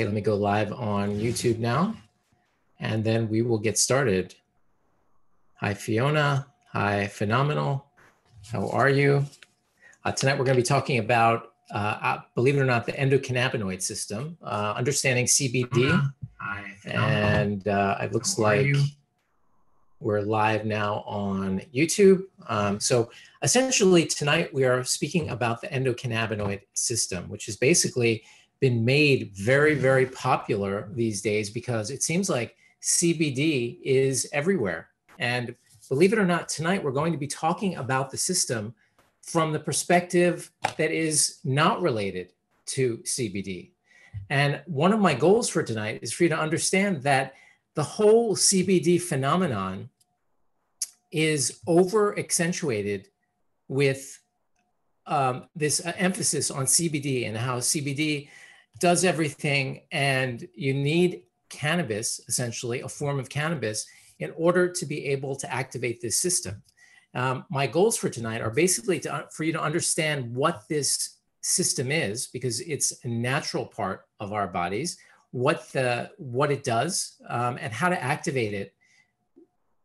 Okay, let me go live on YouTube now, and then we will get started. Hi, Fiona. Hi, Phenomenal. How are you? Uh, tonight we're going to be talking about, uh, uh, believe it or not, the endocannabinoid system, uh, understanding CBD. Hi, And uh, it looks How like we're live now on YouTube. Um, so essentially tonight we are speaking about the endocannabinoid system, which is basically been made very, very popular these days because it seems like CBD is everywhere. And believe it or not, tonight we're going to be talking about the system from the perspective that is not related to CBD. And one of my goals for tonight is for you to understand that the whole CBD phenomenon is over accentuated with um, this uh, emphasis on CBD and how CBD does everything, and you need cannabis, essentially, a form of cannabis, in order to be able to activate this system. Um, my goals for tonight are basically to, for you to understand what this system is, because it's a natural part of our bodies, what the what it does, um, and how to activate it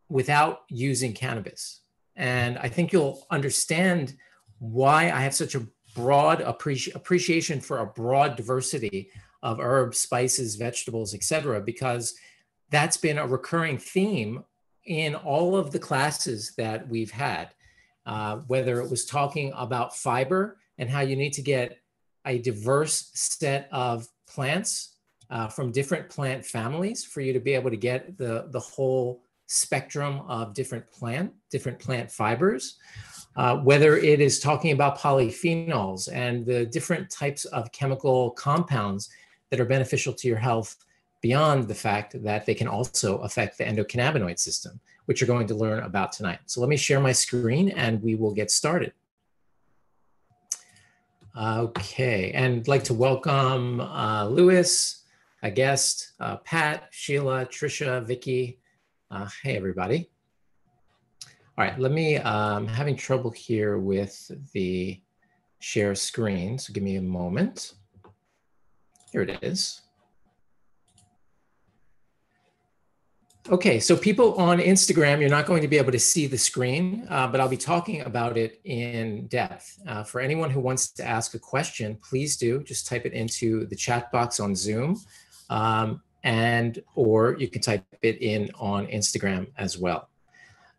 without using cannabis. And I think you'll understand why I have such a broad appreci- appreciation for a broad diversity of herbs, spices, vegetables, etc., because that's been a recurring theme in all of the classes that we've had. Uh, whether it was talking about fiber and how you need to get a diverse set of plants uh, from different plant families for you to be able to get the, the whole spectrum of different plant, different plant fibers, uh, whether it is talking about polyphenols and the different types of chemical compounds that are beneficial to your health beyond the fact that they can also affect the endocannabinoid system, which you're going to learn about tonight. So let me share my screen and we will get started. Okay, and I'd like to welcome uh, Lewis, a guest, uh, Pat, Sheila, Trisha, Vicky, uh, hey, everybody. All right, let me, um, having trouble here with the share screen, so give me a moment. Here it is. Okay, so people on Instagram, you're not going to be able to see the screen, uh, but I'll be talking about it in depth. Uh, for anyone who wants to ask a question, please do just type it into the chat box on Zoom. Um, and or you can type it in on Instagram as well.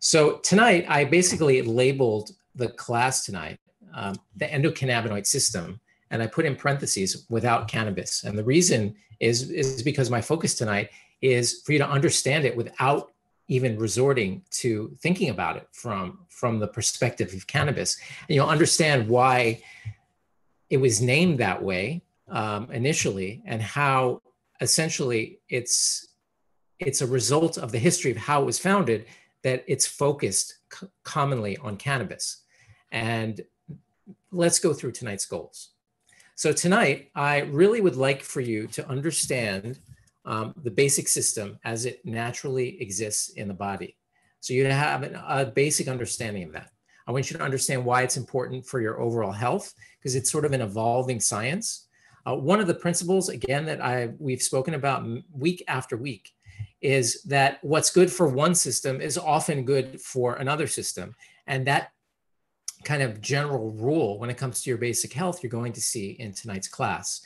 So tonight, I basically labeled the class tonight um, the endocannabinoid system, and I put in parentheses without cannabis. And the reason is is because my focus tonight is for you to understand it without even resorting to thinking about it from from the perspective of cannabis, and you'll understand why it was named that way um, initially, and how essentially it's it's a result of the history of how it was founded that it's focused commonly on cannabis. And let's go through tonight's goals. So tonight i really would like for you to understand um, the basic system as it naturally exists in the body. So you have an, a basic understanding of that. I want you to understand why it's important for your overall health because it's sort of an evolving science. Uh, one of the principles, again, that I we've spoken about week after week, is that what's good for one system is often good for another system, and that kind of general rule when it comes to your basic health, you're going to see in tonight's class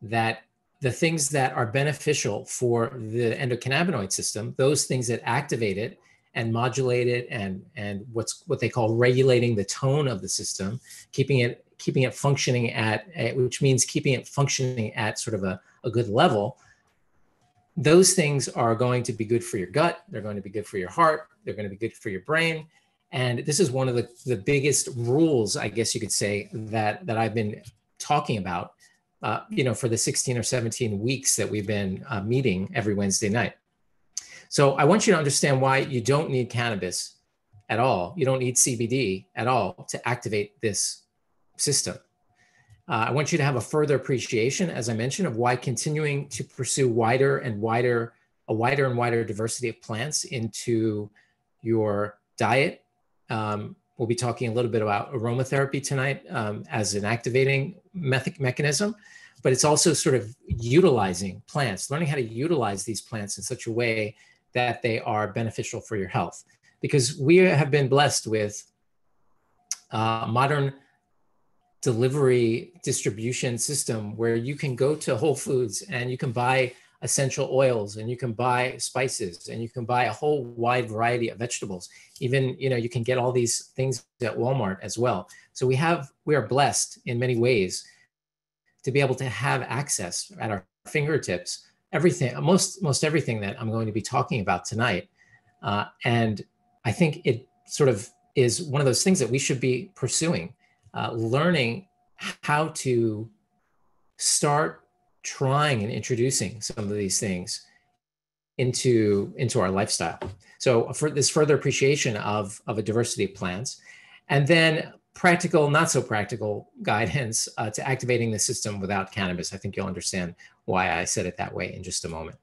that the things that are beneficial for the endocannabinoid system, those things that activate it and modulate it and and what's what they call regulating the tone of the system, keeping it keeping it functioning at, which means keeping it functioning at sort of a, a good level, those things are going to be good for your gut. They're going to be good for your heart. They're going to be good for your brain. And this is one of the, the biggest rules, I guess you could say, that, that I've been talking about, uh, you know, for the 16 or 17 weeks that we've been uh, meeting every Wednesday night. So I want you to understand why you don't need cannabis at all. You don't need CBD at all to activate this system. Uh, I want you to have a further appreciation, as I mentioned, of why continuing to pursue wider and wider, a wider and wider diversity of plants into your diet. Um, we'll be talking a little bit about aromatherapy tonight um, as an activating method mechanism, but it's also sort of utilizing plants, learning how to utilize these plants in such a way that they are beneficial for your health. Because we have been blessed with uh, modern delivery distribution system where you can go to Whole Foods and you can buy essential oils and you can buy spices and you can buy a whole wide variety of vegetables. Even you know you can get all these things at walmart as well. So we have we are blessed in many ways to be able to have access at our fingertips everything most most everything that i'm going to be talking about tonight. Uh, and i think it sort of is one of those things that we should be pursuing uh, learning how to start trying and introducing some of these things into into our lifestyle. So for this further appreciation of of a diversity of plants and then practical not so practical guidance uh, to activating the system without cannabis. I think you'll understand why i said it that way in just a moment.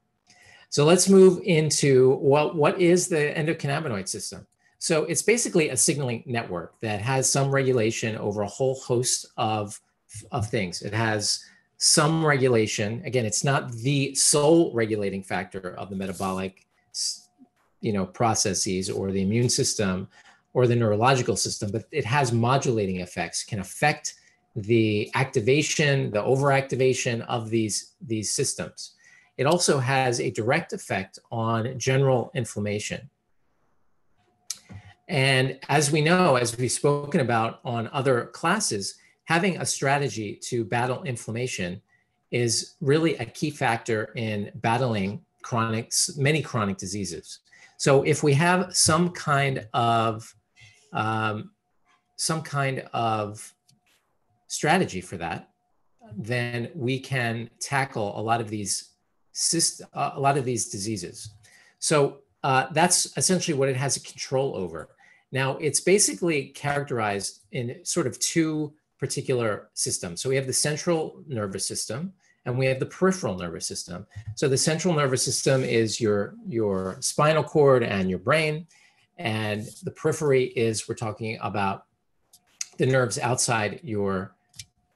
So let's move into what what is the endocannabinoid system so it's basically a signaling network that has some regulation over a whole host of, of things. It has some regulation. Again, it's not the sole regulating factor of the metabolic you know, processes or the immune system or the neurological system, but it has modulating effects, can affect the activation, the overactivation of these, these systems. It also has a direct effect on general inflammation. And as we know, as we've spoken about on other classes, having a strategy to battle inflammation is really a key factor in battling chronic, many chronic diseases. So if we have some kind of um, some kind of strategy for that, then we can tackle a lot of these a lot of these diseases. So uh, that's essentially what it has a control over. Now, it's basically characterized in sort of two particular systems. So we have the central nervous system and we have the peripheral nervous system. So the central nervous system is your, your spinal cord and your brain. And the periphery is, we're talking about the nerves outside your,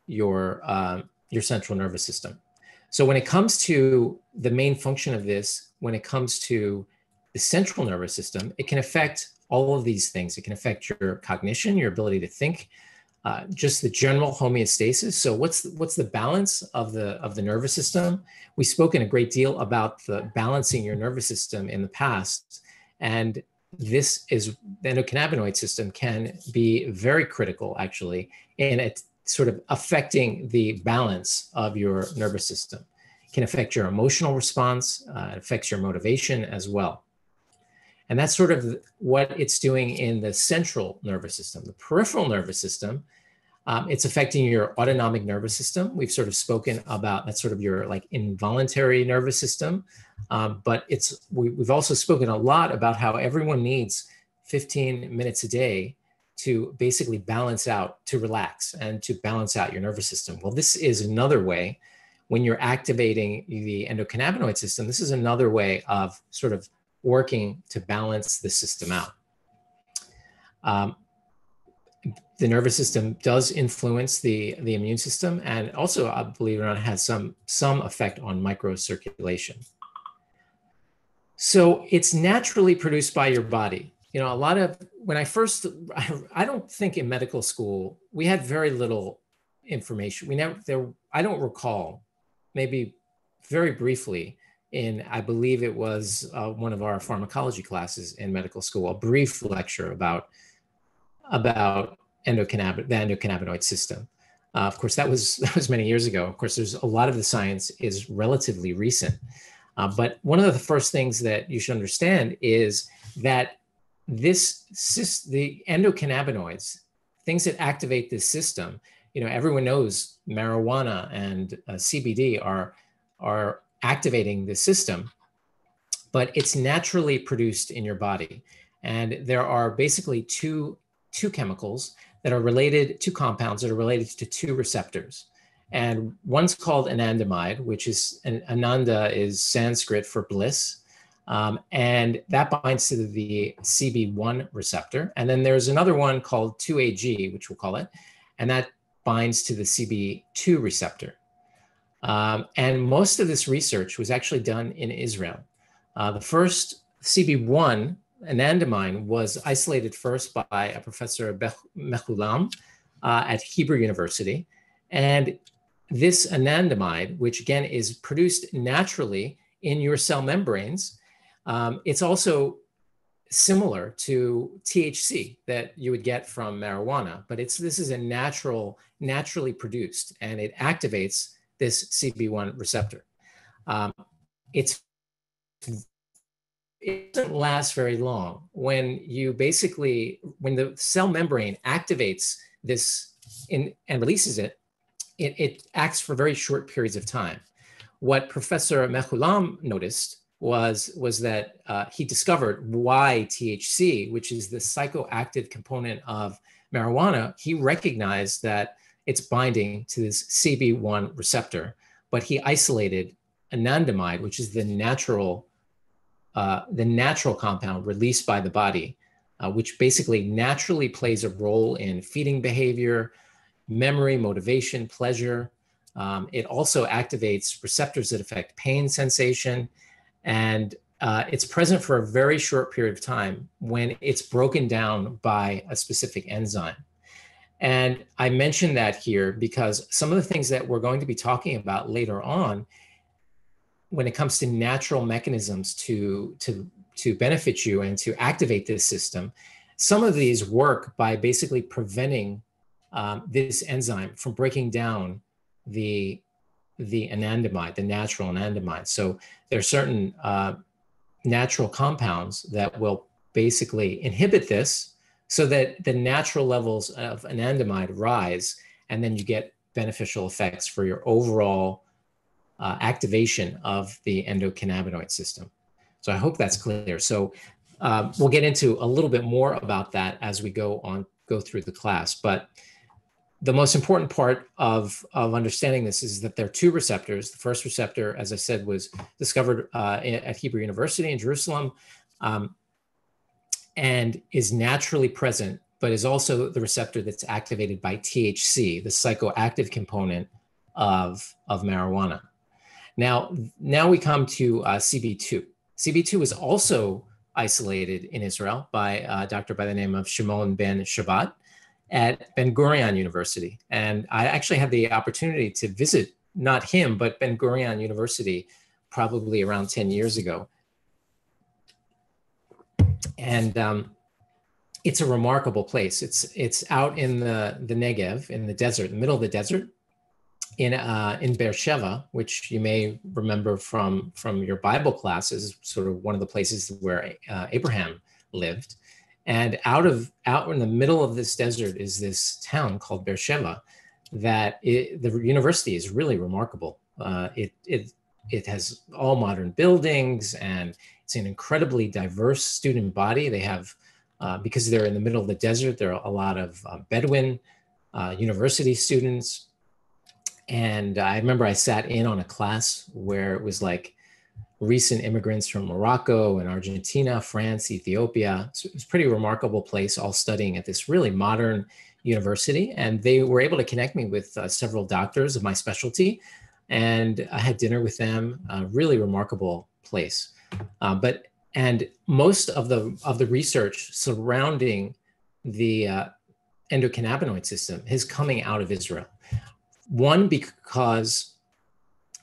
your, um, your central nervous system. So when it comes to the main function of this, when it comes to the central nervous system, it can affect all of these things. It can affect your cognition, your ability to think, uh, just the general homeostasis. So what's the, what's the balance of the of the nervous system? We've spoken a great deal about the balancing your nervous system in the past, and this is the endocannabinoid system can be very critical actually in it sort of affecting the balance of your nervous system. It can affect your emotional response, uh, it affects your motivation as well. And that's sort of what it's doing in the central nervous system. The peripheral nervous system, um, it's affecting your autonomic nervous system. We've sort of spoken about that's sort of your like involuntary nervous system. Um, but it's we, we've also spoken a lot about how everyone needs 15 minutes a day to basically balance out, to relax, and to balance out your nervous system. Well, this is another way when you're activating the endocannabinoid system. This is another way of sort of working to balance the system out. Um, the nervous system does influence the, the immune system and also, I believe it or not, has some, some effect on microcirculation. So it's naturally produced by your body. You know, a lot of, when I first, I, I don't think in medical school, we had very little information. We never, there, I don't recall, maybe very briefly, in, I believe it was uh, one of our pharmacology classes in medical school, a brief lecture about, about endocannabinoid, the endocannabinoid system. Uh, of course, that was, that was many years ago. Of course, there's a lot of the science is relatively recent. Uh, but one of the first things that you should understand is that this, the endocannabinoids, things that activate this system, you know, everyone knows marijuana and uh, CBD are, are activating the system, but it's naturally produced in your body. And there are basically two, two chemicals that are related, two compounds that are related to two receptors. And one's called anandamide, which is an, ananda is Sanskrit for bliss. Um, and that binds to the CB1 receptor. And then there's another one called 2AG, which we'll call it, and that binds to the CB2 receptor. Um, and most of this research was actually done in Israel. Uh, the first CB1 anandamide was isolated first by a professor Mechoulam uh, at Hebrew University. And this anandamide, which again is produced naturally in your cell membranes, um, it's also similar to THC that you would get from marijuana, but it's this is a natural, naturally produced, and it activates this CB1 receptor. Um, it's it doesn't last very long when you basically when the cell membrane activates this in, and releases it, it, it acts for very short periods of time. What Professor Mechoulam noticed was, was that uh, he discovered why THC, which is the psychoactive component of marijuana, he recognized that it's binding to this CB1 receptor, but he isolated anandamide, which is the natural, uh, the natural compound released by the body, uh, which basically naturally plays a role in feeding behavior, memory, motivation, pleasure. Um, it also activates receptors that affect pain sensation and uh, it's present for a very short period of time when it's broken down by a specific enzyme. And I mention that here because some of the things that we're going to be talking about later on, when it comes to natural mechanisms to, to, to benefit you and to activate this system, some of these work by basically preventing um, this enzyme from breaking down the the anandamide, the natural anandamide. So there are certain uh, natural compounds that will basically inhibit this so that the natural levels of anandamide rise and then you get beneficial effects for your overall uh, activation of the endocannabinoid system. So I hope that's clear. So uh, we'll get into a little bit more about that as we go on, go through the class. But the most important part of, of understanding this is that there are two receptors. The first receptor, as I said, was discovered uh, at Hebrew University in Jerusalem um, and is naturally present, but is also the receptor that's activated by THC, the psychoactive component of, of marijuana. Now, now we come to uh, CB2. CB2 is also isolated in Israel by a doctor by the name of Shimon ben Shabat at Ben Gurion University. And I actually had the opportunity to visit not him, but Ben Gurion University probably around 10 years ago. And um, it's a remarkable place. It's it's out in the, the Negev, in the desert, in the middle of the desert, in uh, in Beersheba, which you may remember from from your Bible classes, sort of one of the places where uh, Abraham lived. And out of out in the middle of this desert is this town called Beersheba, that it, the university is really remarkable. Uh, it it it has all modern buildings and it's an incredibly diverse student body. They have uh, because they're in the middle of the desert. There are a lot of uh, Bedouin uh, university students, and I remember I sat in on a class where it was like recent immigrants from Morocco and Argentina, France, Ethiopia. So it was a pretty remarkable place, all studying at this really modern university. And they were able to connect me with uh, several doctors of my specialty. And I had dinner with them, a really remarkable place. Uh, but and most of the of the research surrounding the uh, endocannabinoid system is coming out of Israel. One because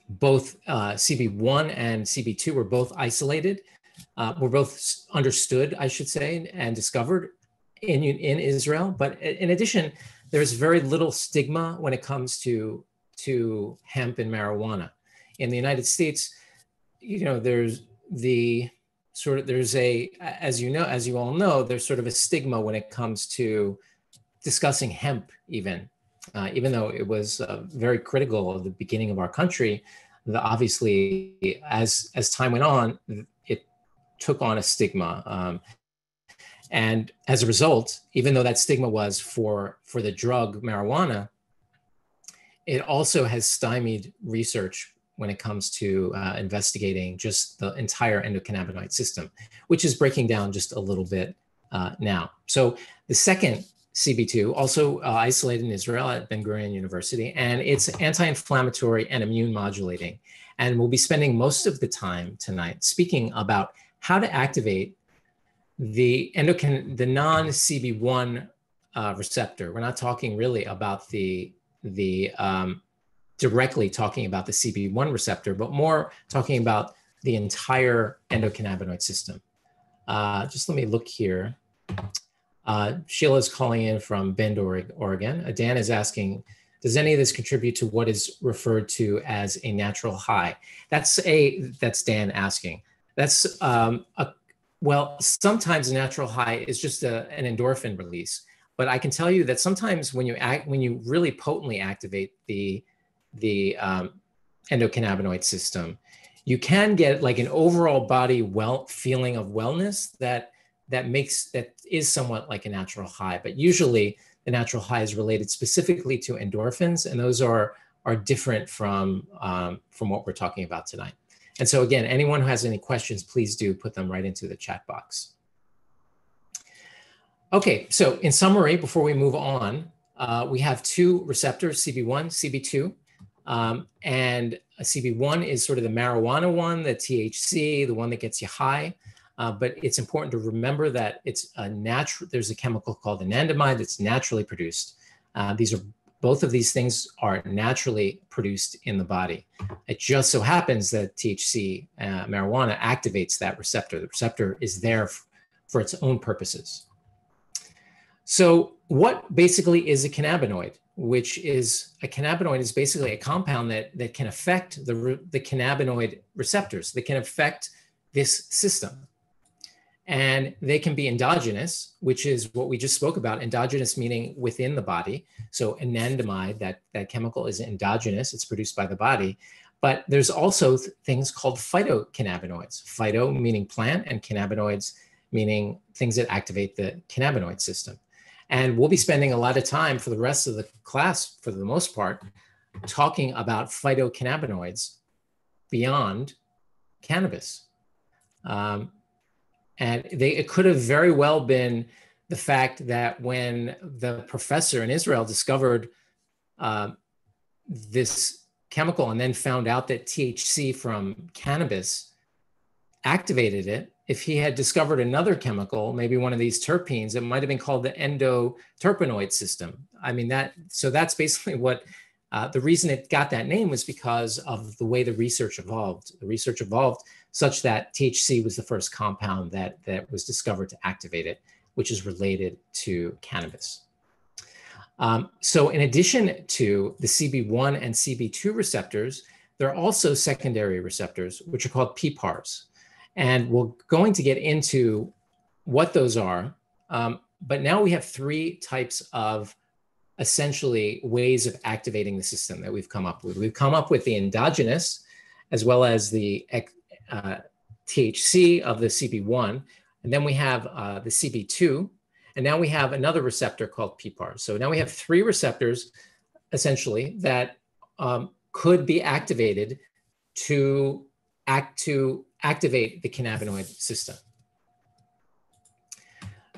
both uh, CB1 and CB2 were both isolated, uh, were both understood, I should say, and discovered in, in Israel. But in addition, there's very little stigma when it comes to, to hemp and marijuana. In the United States, you know, there's the sort of, there's a, as you know, as you all know, there's sort of a stigma when it comes to discussing hemp even uh, even though it was uh, very critical of the beginning of our country, the, obviously as as time went on, it took on a stigma. Um, and as a result, even though that stigma was for for the drug marijuana, it also has stymied research when it comes to uh, investigating just the entire endocannabinoid system, which is breaking down just a little bit uh, now. So the second CB2, also uh, isolated in Israel at Ben Gurion University, and it's anti-inflammatory and immune modulating. And we'll be spending most of the time tonight speaking about how to activate the endocrine, the non-CB1 uh, receptor. We're not talking really about the the um, directly talking about the CB1 receptor, but more talking about the entire endocannabinoid system. Uh, just let me look here. Uh, Sheila is calling in from Bend, Oregon. Uh, Dan is asking, does any of this contribute to what is referred to as a natural high? That's a that's Dan asking. That's um, a well, sometimes a natural high is just a, an endorphin release, but I can tell you that sometimes when you act when you really potently activate the the um, endocannabinoid system, you can get like an overall body well feeling of wellness that that makes that is somewhat like a natural high but usually the natural high is related specifically to endorphins and those are are different from um, from what we're talking about tonight. And so again anyone who has any questions please do put them right into the chat box. Okay so in summary before we move on uh, we have two receptors cb1 cb2 um, and CB1 is sort of the marijuana one, the THC, the one that gets you high. Uh, but it's important to remember that it's a natural, there's a chemical called anandamide that's naturally produced. Uh, these are both of these things are naturally produced in the body. It just so happens that THC, uh, marijuana, activates that receptor. The receptor is there for its own purposes. So, what basically is a cannabinoid? Which is a cannabinoid is basically a compound that, that can affect the, the cannabinoid receptors, that can affect this system. And they can be endogenous, which is what we just spoke about. Endogenous meaning within the body. So anandamide, that, that chemical is endogenous, it's produced by the body. But there's also th- things called phytocannabinoids. Phyto meaning plant, and cannabinoids meaning things that activate the cannabinoid system. And we'll be spending a lot of time for the rest of the class, for the most part, talking about phytocannabinoids beyond cannabis. Um, and they, it could have very well been the fact that when the professor in Israel discovered uh, this chemical and then found out that THC from cannabis activated it, if he had discovered another chemical, maybe one of these terpenes, it might have been called the endoterpenoid system. I mean, that, so that's basically what uh, the reason it got that name was because of the way the research evolved. The research evolved such that THC was the first compound that, that was discovered to activate it, which is related to cannabis. Um, so, in addition to the CB1 and CB2 receptors, there are also secondary receptors, which are called PPARs. And we're going to get into what those are. Um, but now we have three types of essentially ways of activating the system that we've come up with. We've come up with the endogenous as well as the uh, THC of the CB1. And then we have uh, the CB2. And now we have another receptor called PPAR. So now we have three receptors essentially that um, could be activated to act to activate the cannabinoid system.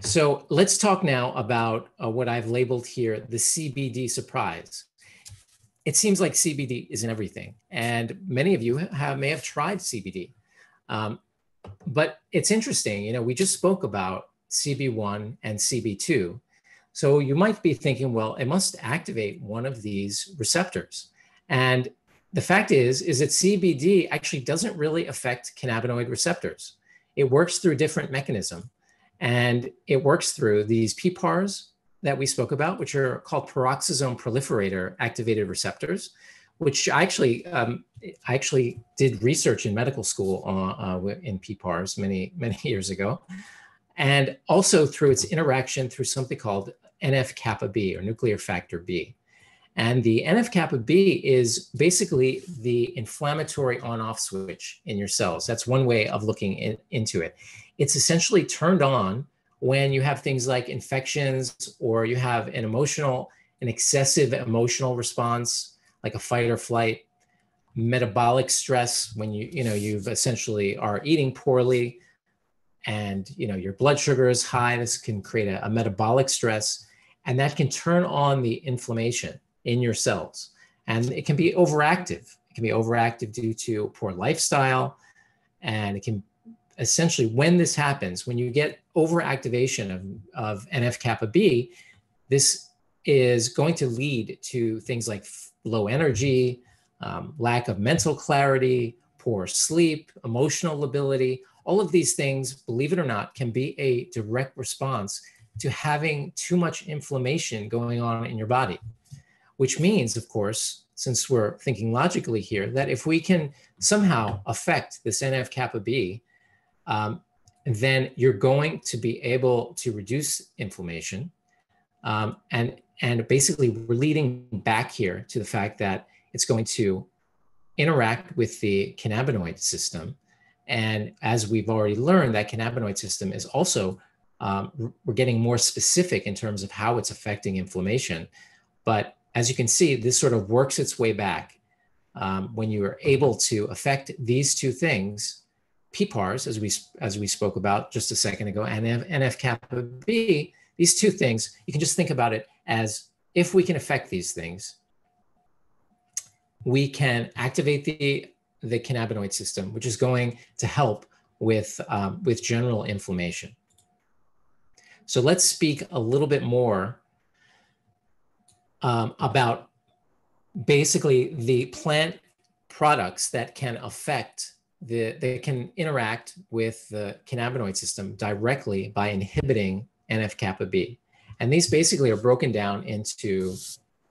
So let's talk now about uh, what I've labeled here the CBD surprise. It seems like CBD is in everything, and many of you have, may have tried CBD. Um, but it's interesting, you know, we just spoke about CB1 and CB2. So you might be thinking, well, it must activate one of these receptors. And the fact is, is that CBD actually doesn't really affect cannabinoid receptors. It works through a different mechanism. And it works through these PPARs that we spoke about, which are called peroxisome proliferator activated receptors, which I actually, um, I actually did research in medical school uh, uh, in PPARs many, many years ago. And also through its interaction through something called NF kappa B or nuclear factor B. And the NF kappa B is basically the inflammatory on off switch in your cells. That's one way of looking in, into it. It's essentially turned on when you have things like infections or you have an emotional, an excessive emotional response, like a fight or flight, metabolic stress when you, you know, you've essentially are eating poorly and, you know, your blood sugar is high. This can create a, a metabolic stress and that can turn on the inflammation in your cells. And it can be overactive. It can be overactive due to poor lifestyle. And it can essentially, when this happens, when you get overactivation of, of NF kappa B, this is going to lead to things like low energy, um, lack of mental clarity, poor sleep, emotional lability. All of these things, believe it or not, can be a direct response to having too much inflammation going on in your body, which means, of course, since we're thinking logically here, that if we can somehow affect this NF kappa B, um, then you're going to be able to reduce inflammation. Um, and, and basically, we're leading back here to the fact that it's going to interact with the cannabinoid system. And as we've already learned, that cannabinoid system is also um, we're getting more specific in terms of how it's affecting inflammation. But as you can see, this sort of works its way back. Um, when you are able to affect these two things, PPARs, as we as we spoke about just a second ago, and NF kappa B, these two things, you can just think about it as if we can affect these things, we can activate the the cannabinoid system, which is going to help with um, with general inflammation. So let's speak a little bit more um, about basically the plant products that can affect the, they can interact with the cannabinoid system directly by inhibiting NF kappa B. And these basically are broken down into,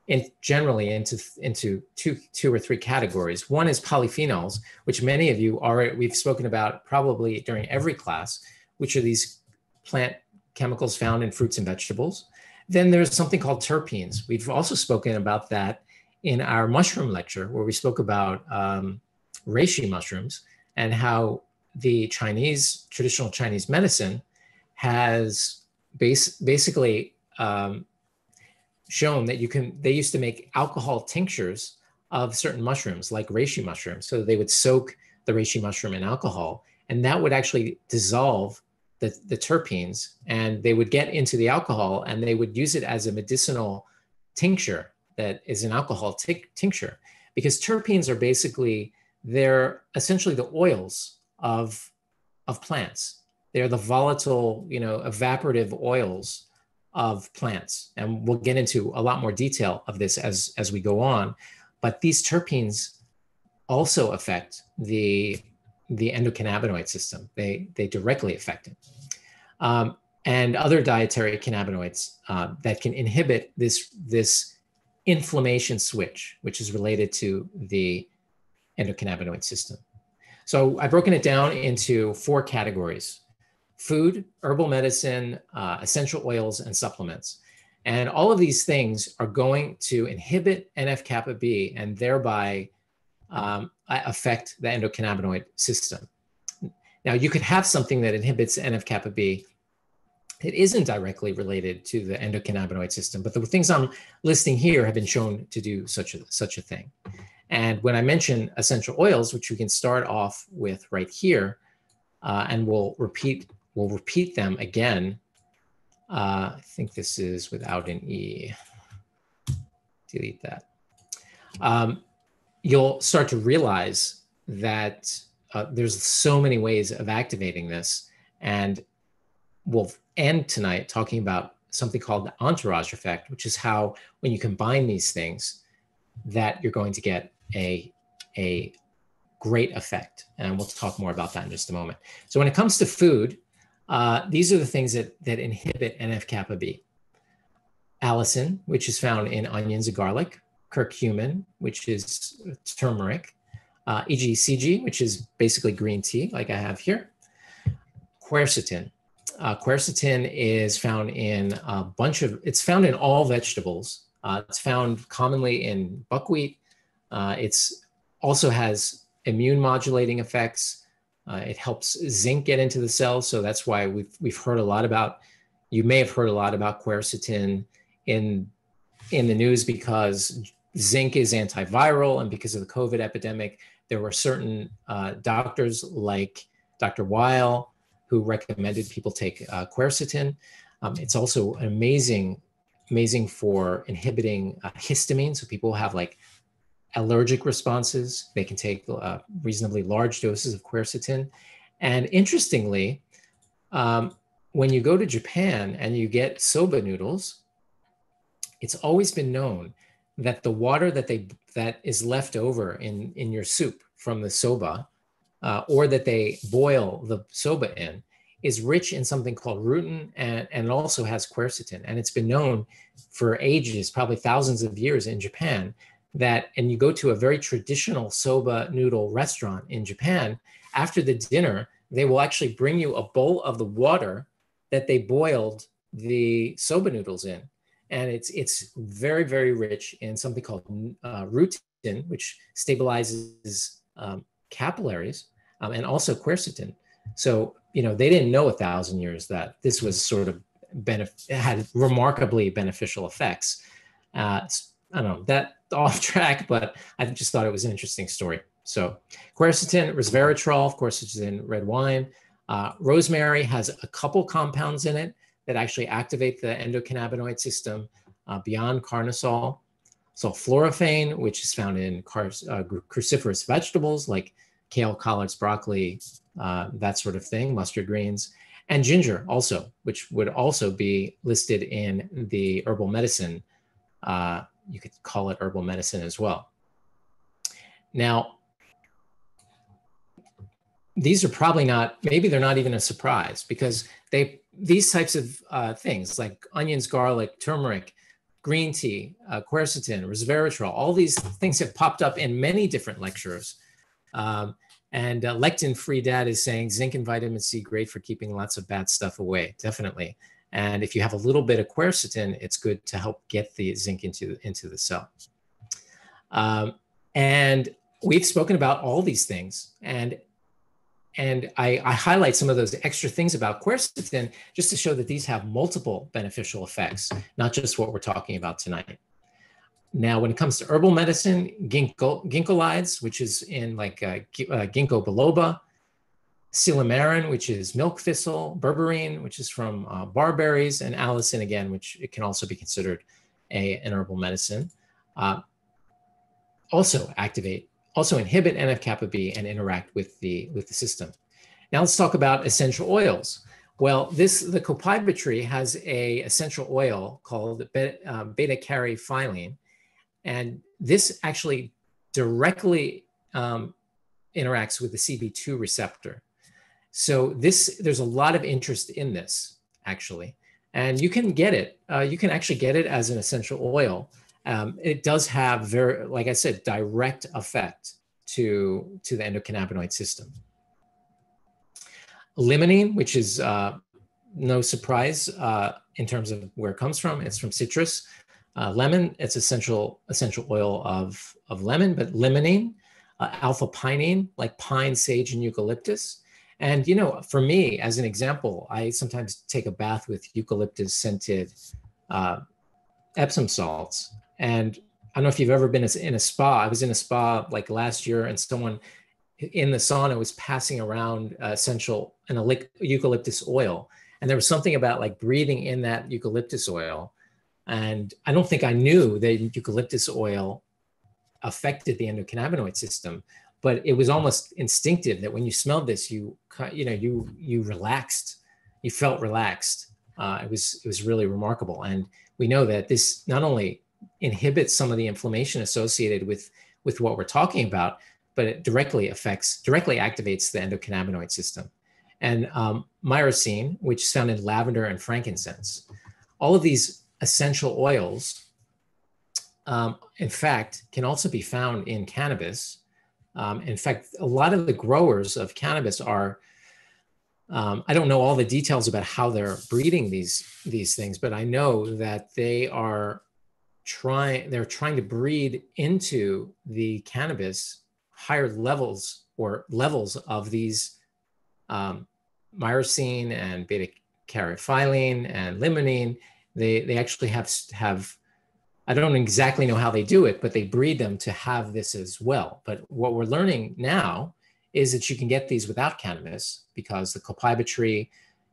in generally into, into two, two or three categories. One is polyphenols, which many of you are, we've spoken about probably during every class, which are these plant chemicals found in fruits and vegetables. Then there's something called terpenes. We've also spoken about that in our mushroom lecture, where we spoke about um, reishi mushrooms and how the Chinese, traditional Chinese medicine has basically um, shown that you can, they used to make alcohol tinctures of certain mushrooms, like reishi mushrooms. So they would soak the reishi mushroom in alcohol, and that would actually dissolve the, the terpenes and they would get into the alcohol and they would use it as a medicinal tincture that is an alcohol tincture. Because terpenes are basically they're essentially the oils of of plants. They're the volatile you know evaporative oils of plants. And we'll get into a lot more detail of this as as we go on. But these terpenes also affect the the endocannabinoid system. They, they directly affect it. Um, and other dietary cannabinoids uh, that can inhibit this, this inflammation switch, which is related to the endocannabinoid system. So I've broken it down into four categories food, herbal medicine, uh, essential oils, and supplements. And all of these things are going to inhibit NF kappa B and thereby um, affect the endocannabinoid system. Now, you could have something that inhibits NF kappa B. It isn't directly related to the endocannabinoid system, but the things I'm listing here have been shown to do such a, such a thing. And when I mention essential oils, which we can start off with right here, uh, and we'll repeat, we'll repeat them again. Uh, I think this is without an E. Delete that. Um, you'll start to realize that uh, there's so many ways of activating this. And we'll end tonight talking about something called the entourage effect, which is how when you combine these things, that you're going to get a, a great effect. And we'll talk more about that in just a moment. So when it comes to food, uh, these are the things that, that inhibit NF-kappa B. Allicin, which is found in onions and garlic, curcumin, which is turmeric, uh, EGCG, which is basically green tea, like I have here, quercetin. Uh, quercetin is found in a bunch of, it's found in all vegetables. Uh, it's found commonly in buckwheat. Uh, it's also has immune modulating effects. Uh, it helps zinc get into the cells. So that's why we've, we've heard a lot about, you may have heard a lot about quercetin in, in the news because zinc is antiviral, and because of the COVID epidemic, there were certain uh, doctors like Dr. Weil who recommended people take uh, quercetin. Um, it's also amazing amazing for inhibiting uh, histamine. So people have like allergic responses. They can take uh, reasonably large doses of quercetin. And interestingly, um, when you go to Japan and you get soba noodles, it's always been known that the water that they that is left over in in your soup from the soba, uh, or that they boil the soba in, is rich in something called rutin and, and also has quercetin. And it's been known for ages, probably thousands of years in Japan, that, and you go to a very traditional soba noodle restaurant in Japan, after the dinner, they will actually bring you a bowl of the water that they boiled the soba noodles in. And it's, it's very, very rich in something called uh, rutin, which stabilizes um, capillaries, um, and also quercetin. So, you know, they didn't know a thousand years that this was sort of had remarkably beneficial effects. Uh, I don't know that off track, but I just thought it was an interesting story. So, quercetin, resveratrol, of course, which is in red wine. Uh, rosemary has a couple compounds in it that actually activate the endocannabinoid system uh, beyond carnosol. Sulforaphane, which is found in uh, cruciferous vegetables like kale, collards, broccoli, uh, that sort of thing, mustard greens, and ginger also, which would also be listed in the herbal medicine. Uh, you could call it herbal medicine as well. Now, these are probably not, maybe they're not even a surprise because they, these types of uh, things like onions, garlic, turmeric, green tea, uh, quercetin, resveratrol, all these things have popped up in many different lectures. Um, and uh, lectin free dad is saying zinc and vitamin C great for keeping lots of bad stuff away. Definitely. And if you have a little bit of quercetin, it's good to help get the zinc into, into the cell. Um, and we've spoken about all these things. And, and I, I highlight some of those extra things about quercetin just to show that these have multiple beneficial effects, not just what we're talking about tonight. Now, when it comes to herbal medicine, ginkgo, ginkgolides, which is in like uh, uh, ginkgo biloba, silymarin, which is milk thistle, berberine, which is from uh, barberries, and allicin again, which it can also be considered a, an herbal medicine. Uh, also activate, also inhibit NF-kappa B and interact with the with the system. Now let's talk about essential oils. Well, this the copaiba tree has a essential oil called beta, uh, and this actually directly um, interacts with the CB2 receptor. So this, there's a lot of interest in this actually, and you can get it. Uh, you can actually get it as an essential oil. Um, it does have very, like I said, direct effect to to the endocannabinoid system. Limonene, which is uh, no surprise uh, in terms of where it comes from, it's from citrus. Uh, lemon, it's essential essential oil of, of lemon, but limonene, uh, alpha pinene, like pine, sage, and eucalyptus. And you know, for me, as an example, I sometimes take a bath with eucalyptus scented uh, Epsom salts. And I don't know if you've ever been in a spa. I was in a spa like last year, and someone in the sauna was passing around uh, essential an eucalyptus oil, and there was something about like breathing in that eucalyptus oil and I don't think I knew that eucalyptus oil affected the endocannabinoid system, but it was almost instinctive that when you smelled this, you you know you you relaxed, you felt relaxed. Uh, it was it was really remarkable, and we know that this not only inhibits some of the inflammation associated with with what we're talking about, but it directly affects directly activates the endocannabinoid system. And um, myrcene, which is found in lavender and frankincense, all of these essential oils, um, in fact, can also be found in cannabis. Um, in fact, a lot of the growers of cannabis are, um, I don't know all the details about how they're breeding these, these things, but I know that they are trying, they're trying to breed into the cannabis higher levels or levels of these um, myrcene and beta caryophyllene and limonene they they actually have have I don't exactly know how they do it, but they breed them to have this as well. But what we're learning now is that you can get these without cannabis because the copaiba tree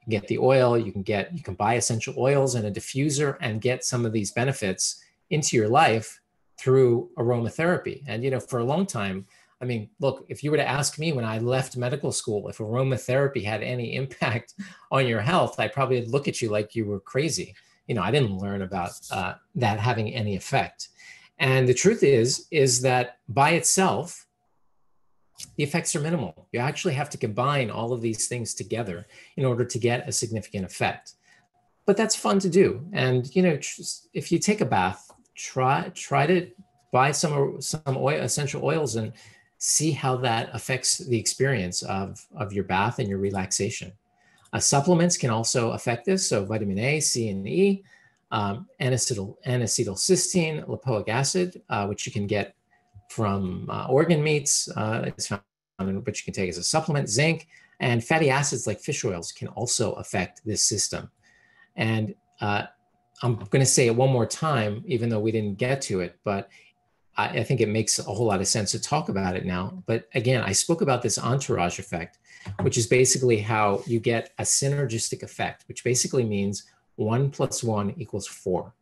get the oil, you can get, you can buy essential oils and a diffuser and get some of these benefits into your life through aromatherapy. And, you know, for a long time, I mean, look, if you were to ask me when I left medical school if aromatherapy had any impact on your health, I probably would look at you like you were crazy. You know, I didn't learn about uh, that having any effect. And the truth is, is that by itself, the effects are minimal. You actually have to combine all of these things together in order to get a significant effect. But that's fun to do. And you know, if you take a bath, try try to buy some some oil, essential oils and see how that affects the experience of, of your bath and your relaxation. Uh, supplements can also affect this. So vitamin A, C, and E, um, N-acetyl, N-acetylcysteine, lipoic acid, uh, which you can get from uh, organ meats. Uh, it's found which you can take as a supplement, zinc, and fatty acids like fish oils can also affect this system. And uh, I'm going to say it one more time, even though we didn't get to it, but I, I think it makes a whole lot of sense to talk about it now. But again, I spoke about this entourage effect, which is basically how you get a synergistic effect, which basically means one plus one equals four,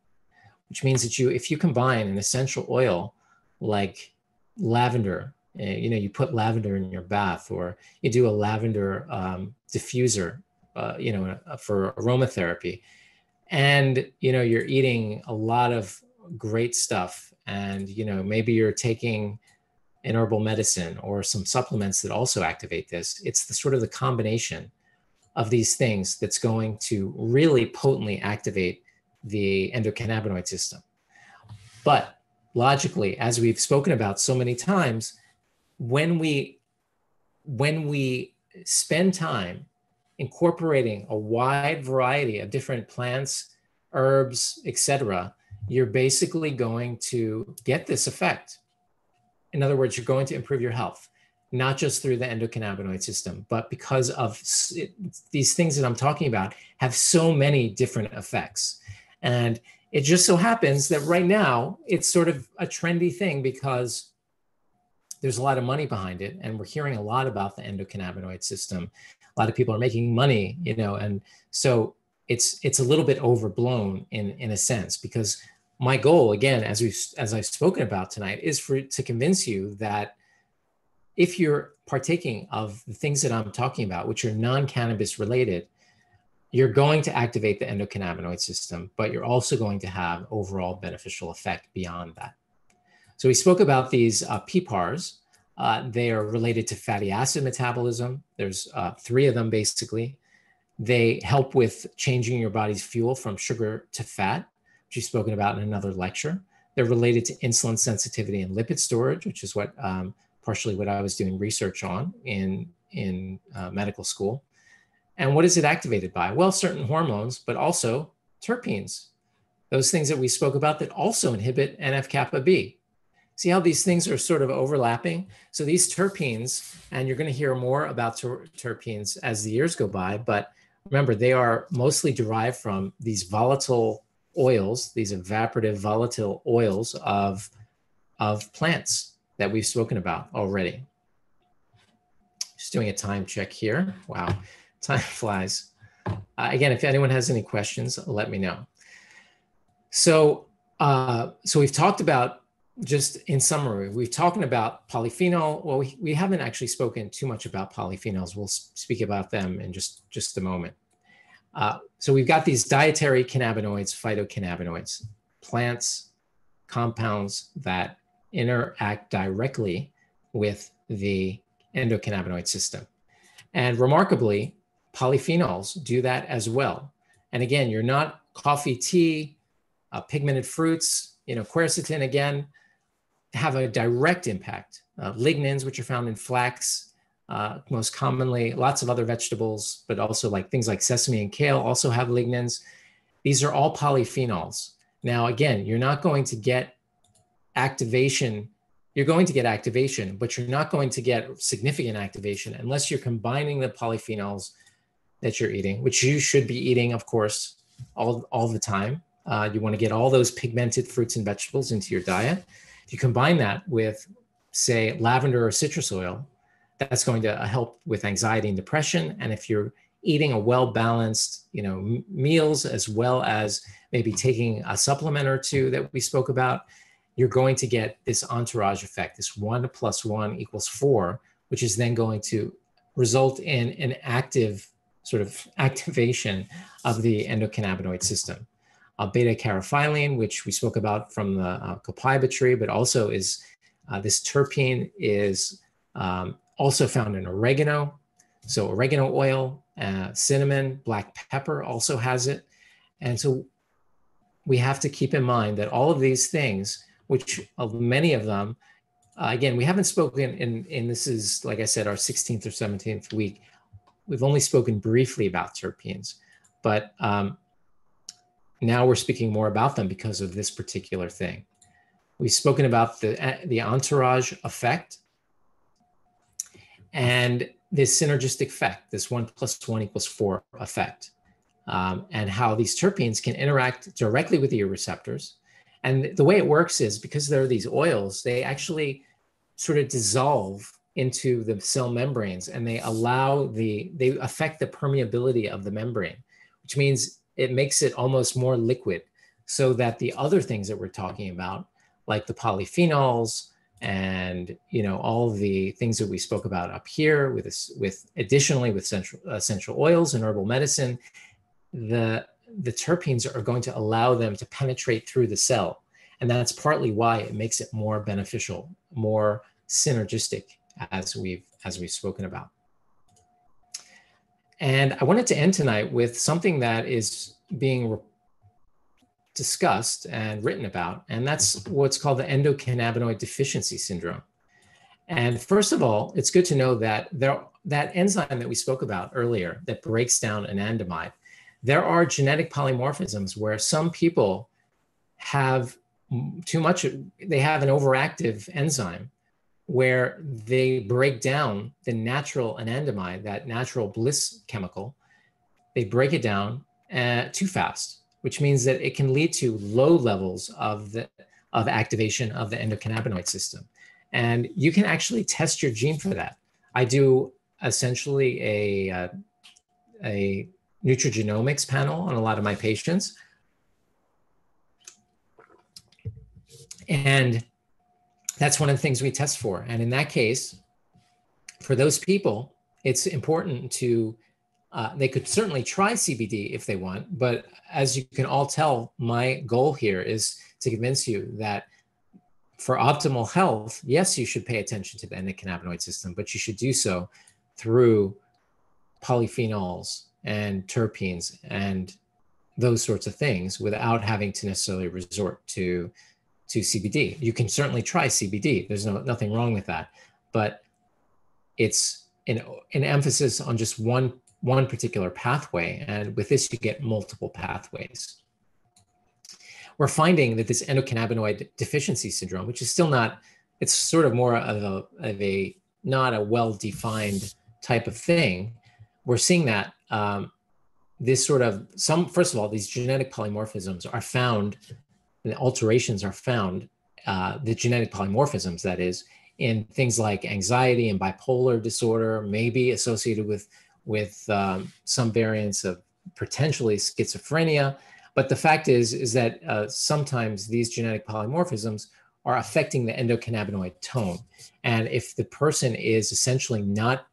which means that you, if you combine an essential oil like lavender, uh, you know, you put lavender in your bath, or you do a lavender um, diffuser, uh, you know, for aromatherapy, and you know, you're eating a lot of great stuff, and you know, maybe you're taking an herbal medicine or some supplements that also activate this. It's the sort of the combination of these things that's going to really potently activate the endocannabinoid system. But logically, as we've spoken about so many times, when we when we spend time incorporating a wide variety of different plants, herbs, etc., you're basically going to get this effect. In other words, you're going to improve your health not just through the endocannabinoid system, but because of it, these things that I'm talking about have so many different effects. And it just so happens that right now it's sort of a trendy thing because there's a lot of money behind it. And we're hearing a lot about the endocannabinoid system. A lot of people are making money, you know, and so it's it's a little bit overblown in in a sense because my goal again as we as I've spoken about tonight is for to convince you that if you're partaking of the things that I'm talking about, which are non cannabis related, you're going to activate the endocannabinoid system, but you're also going to have overall beneficial effect beyond that. So we spoke about these uh, PPARs. Uh, they are related to fatty acid metabolism. There's uh, three of them basically. They help with changing your body's fuel from sugar to fat, which you've spoken about in another lecture. They're related to insulin sensitivity and lipid storage, which is what um, partially what I was doing research on in, in uh, medical school. And what is it activated by? Well, certain hormones, but also terpenes, those things that we spoke about that also inhibit NF kappa B. See how these things are sort of overlapping? So these terpenes, and you're going to hear more about ter- terpenes as the years go by, but remember, they are mostly derived from these volatile oils, these evaporative volatile oils of, of plants that we've spoken about already. Just doing a time check here. Wow, time flies. Uh, again, if anyone has any questions, let me know. So, uh, so we've talked about just in summary, we've talked about polyphenol. Well, we, we haven't actually spoken too much about polyphenols. We'll speak about them in just, just a moment. Uh, so we've got these dietary cannabinoids, phytocannabinoids, plants, compounds that interact directly with the endocannabinoid system. And remarkably, polyphenols do that as well. And again, you're not coffee, tea, uh, pigmented fruits, you know, quercetin again, have a direct impact. Uh, lignans, which are found in flax, uh, most commonly, lots of other vegetables, but also like things like sesame and kale also have lignans. These are all polyphenols. Now, again, you're not going to get activation, you're going to get activation, but you're not going to get significant activation unless you're combining the polyphenols that you're eating, which you should be eating, of course, all, all the time. Uh, you want to get all those pigmented fruits and vegetables into your diet. If you combine that with, say, lavender or citrus oil, that's going to help with anxiety and depression. And if you're eating a well-balanced, you know, meals as well as maybe taking a supplement or two that we spoke about, you're going to get this entourage effect, this one plus one equals four, which is then going to result in an active sort of activation of the endocannabinoid system. Uh, beta caryophyllene, which we spoke about from the uh, copaiba tree, but also is uh, this terpene is um, also found in oregano. So oregano oil, uh, cinnamon, black pepper also has it. And so we have to keep in mind that all of these things, which many of them, uh, again, we haven't spoken in, in this is, like I said, our 16th or 17th week. We've only spoken briefly about terpenes, but um, now we're speaking more about them because of this particular thing. We've spoken about the, the entourage effect and this synergistic effect, this one plus one equals four effect, um, and how these terpenes can interact directly with your receptors. And the way it works is because there are these oils, they actually sort of dissolve into the cell membranes and they allow the, they affect the permeability of the membrane, which means it makes it almost more liquid so that the other things that we're talking about, like the polyphenols, and you know all the things that we spoke about up here with this with additionally with central uh, essential oils and herbal medicine the the terpenes are going to allow them to penetrate through the cell. And that's partly why it makes it more beneficial more synergistic as we've as we've spoken about and i wanted to end tonight with something that is being discussed and written about, and that's mm-hmm. what's called the endocannabinoid deficiency syndrome. And first of all, it's good to know that there, that enzyme that we spoke about earlier that breaks down anandamide, there are genetic polymorphisms where some people have too much, they have an overactive enzyme where they break down the natural anandamide, that natural bliss chemical, they break it down uh, too fast which means that it can lead to low levels of the of activation of the endocannabinoid system. And you can actually test your gene for that. I do essentially a, uh, a nutrigenomics panel on a lot of my patients. And that's one of the things we test for. And in that case, for those people, it's important to uh, they could certainly try CBD if they want, but as you can all tell, my goal here is to convince you that for optimal health, yes, you should pay attention to the endocannabinoid system, but you should do so through polyphenols and terpenes and those sorts of things without having to necessarily resort to to CBD. You can certainly try CBD. There's no nothing wrong with that, but it's an, an emphasis on just one one particular pathway. And with this, you get multiple pathways. We're finding that this endocannabinoid deficiency syndrome, which is still not, it's sort of more of a, of a not a well-defined type of thing. We're seeing that um, this sort of some, first of all, these genetic polymorphisms are found, and alterations are found, uh, the genetic polymorphisms, that is, in things like anxiety and bipolar disorder, maybe associated with with um, some variants of potentially schizophrenia. But the fact is, is that uh, sometimes these genetic polymorphisms are affecting the endocannabinoid tone. And if the person is essentially not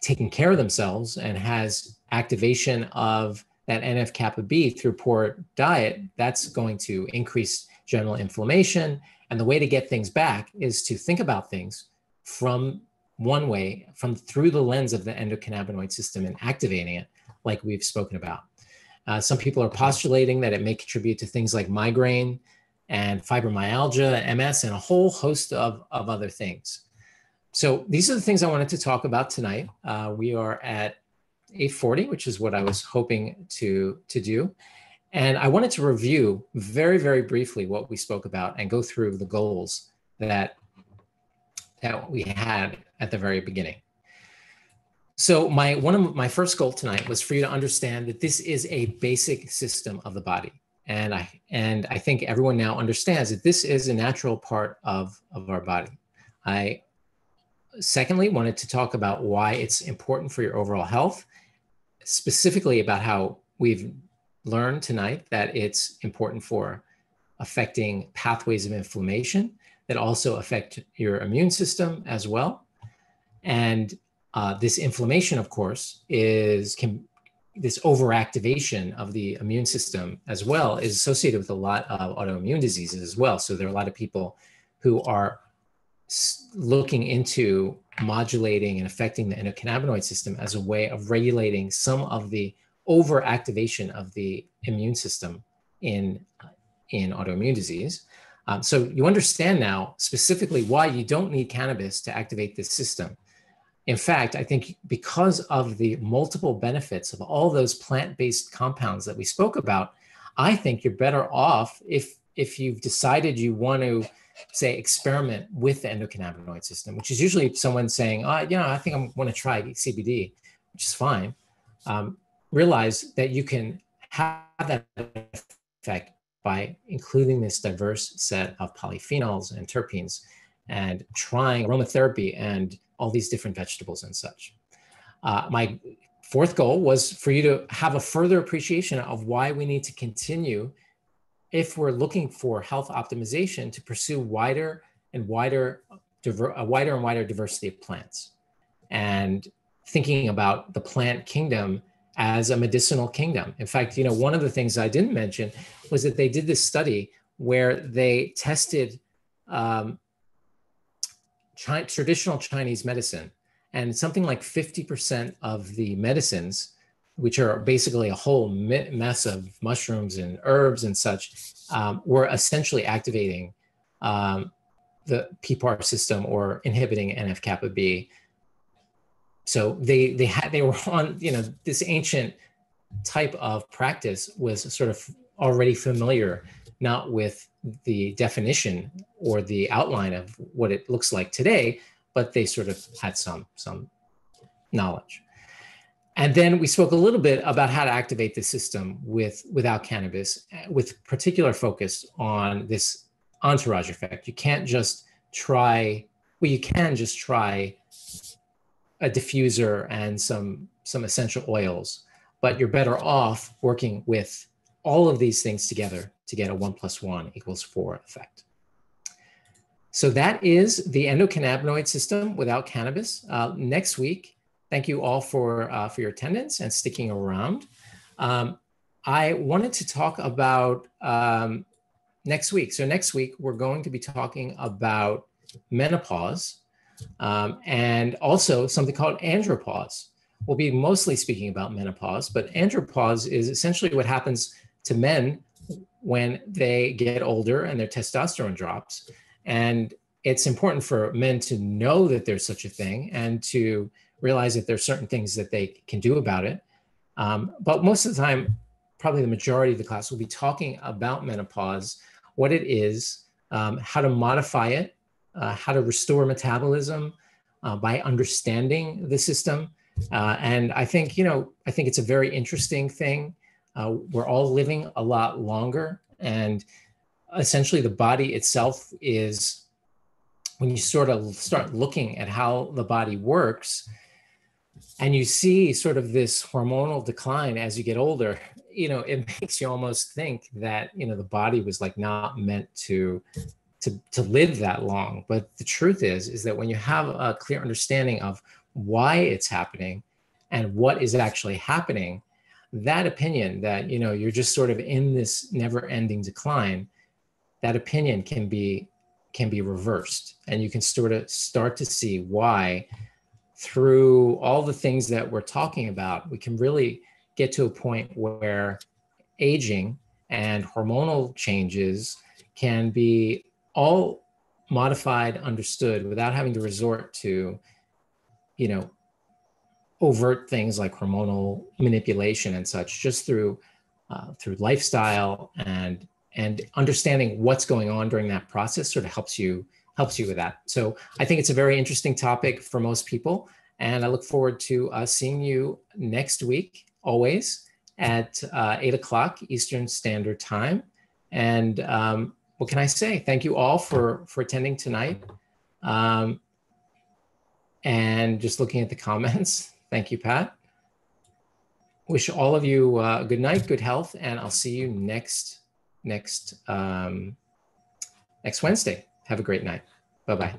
taking care of themselves and has activation of that NF kappa B through poor diet, that's going to increase general inflammation. And the way to get things back is to think about things from one way from through the lens of the endocannabinoid system and activating it, like we've spoken about. Uh, some people are postulating that it may contribute to things like migraine and fibromyalgia, MS, and a whole host of, of other things. So these are the things I wanted to talk about tonight. Uh, we are at 840, which is what I was hoping to, to do. And I wanted to review very, very briefly what we spoke about and go through the goals that that we had at the very beginning. So my one of my first goal tonight was for you to understand that this is a basic system of the body. And I and I think everyone now understands that this is a natural part of, of our body. I secondly wanted to talk about why it's important for your overall health specifically about how we've learned tonight that it's important for affecting pathways of inflammation that also affect your immune system as well. And uh, this inflammation, of course, is can this overactivation of the immune system as well is associated with a lot of autoimmune diseases as well. So there are a lot of people who are looking into modulating and affecting the endocannabinoid system as a way of regulating some of the overactivation of the immune system in in autoimmune disease. Um, so you understand now specifically why you don't need cannabis to activate this system. In fact, I think because of the multiple benefits of all those plant-based compounds that we spoke about, I think you're better off if if you've decided you want to say experiment with the endocannabinoid system, which is usually someone saying, oh, you know, I think I want to try CBD, which is fine. Um, realize that you can have that effect by including this diverse set of polyphenols and terpenes and trying aromatherapy and all these different vegetables and such. Uh, my fourth goal was for you to have a further appreciation of why we need to continue if we're looking for health optimization to pursue wider and wider diver, a wider and wider diversity of plants. And thinking about the plant kingdom as a medicinal kingdom. In fact you know one of the things i didn't mention was that they did this study where they tested um, Chi- traditional chinese medicine. And something like 50% of the medicines which are basically a whole mess of mushrooms and herbs and such, um, were essentially activating um, the PPAR system or inhibiting NF kappa B. So they they had they were on you know this ancient type of practice was sort of already familiar, not with the definition or the outline of what it looks like today, but they sort of had some some knowledge. And then we spoke a little bit about how to activate the system with without cannabis, with particular focus on this entourage effect. You can't just try, well, you can just try a diffuser and some some essential oils, but you're better off working with all of these things together to get a one plus one equals four effect. So that is the endocannabinoid system without cannabis. Uh, next week, thank you all for, uh, for your attendance and sticking around. Um, I wanted to talk about um, next week. So next week, we're going to be talking about menopause um, and also something called andropause. We'll be mostly speaking about menopause, but andropause is essentially what happens to men when they get older and their testosterone drops. And it's important for men to know that there's such a thing and to realize that there's certain things that they can do about it. Um, but most of the time, probably the majority of the class will be talking about menopause, what it is, um, how to modify it, uh, how to restore metabolism uh, by understanding the system. Uh, and I think, you know, I think it's a very interesting thing. Uh, we're all living a lot longer and essentially the body itself is when you sort of start looking at how the body works and you see sort of this hormonal decline as you get older. You know it makes you almost think that you know the body was like not meant to to to live that long. But the truth is is that when you have a clear understanding of why it's happening and what is actually happening that opinion that you know you're just sort of in this never ending decline that opinion can be can be reversed. And you can sort of start to see why through all the things that we're talking about, we can really get to a point where aging and hormonal changes can be all modified, understood without having to resort to, you know, overt things like hormonal manipulation and such, just through uh, through lifestyle and and understanding what's going on during that process sort of helps you helps you with that. So I think it's a very interesting topic for most people. And I look forward to uh, seeing you next week, always at uh, 8 o'clock Eastern Standard Time. And um, what can I say? Thank you all for, for attending tonight. Um, and just looking at the comments, thank you, Pat. wish all of you uh, good night, good health, and I'll see you next next um, next Wednesday. Have a great night. Bye bye.